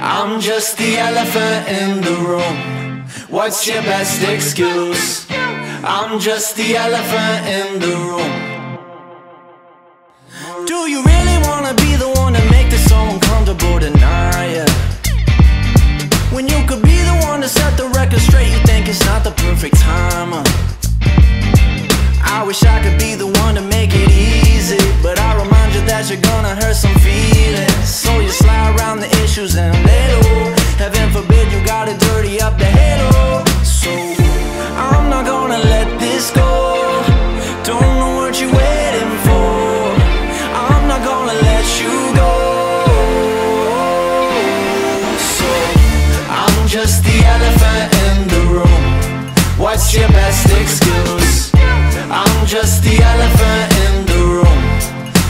I'm just the elephant in the room. What's your best excuse? I'm just the elephant in the room. Do you really wanna be the one to make this so uncomfortable tonight? When you could be the one to set the record straight, you think it's not the perfect time. I wish I could be the one to make it easy, but I remind you that you're gonna hurt some feelings. Just the elephant in the room. What's your best excuse? I'm just the elephant in the room.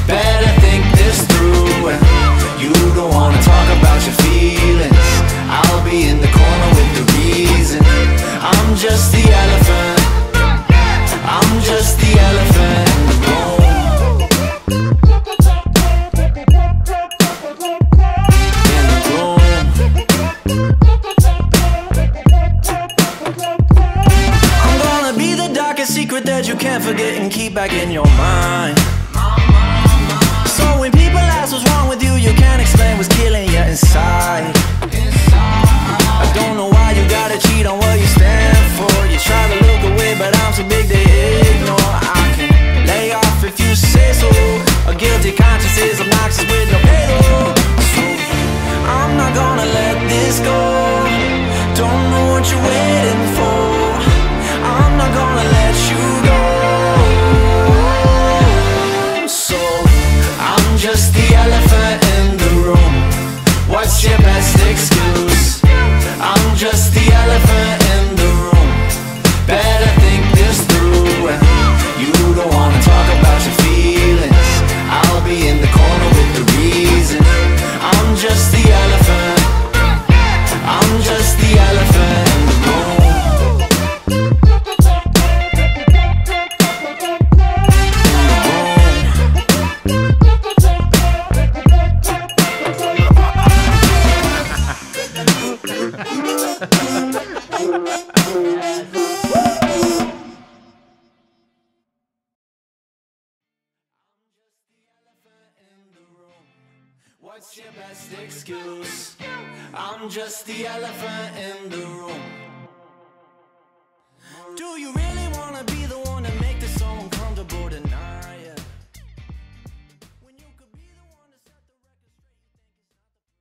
Better think this through. You don't wanna talk about your feelings. I'll be in the corner with the reason. I'm just the elephant. I'm just the elephant in the room. Secret that you can't forget and keep back in your mind. So when people ask what's wrong with you, you can't explain what's killing you inside. What's your best excuse? I'm just the elephant in the room.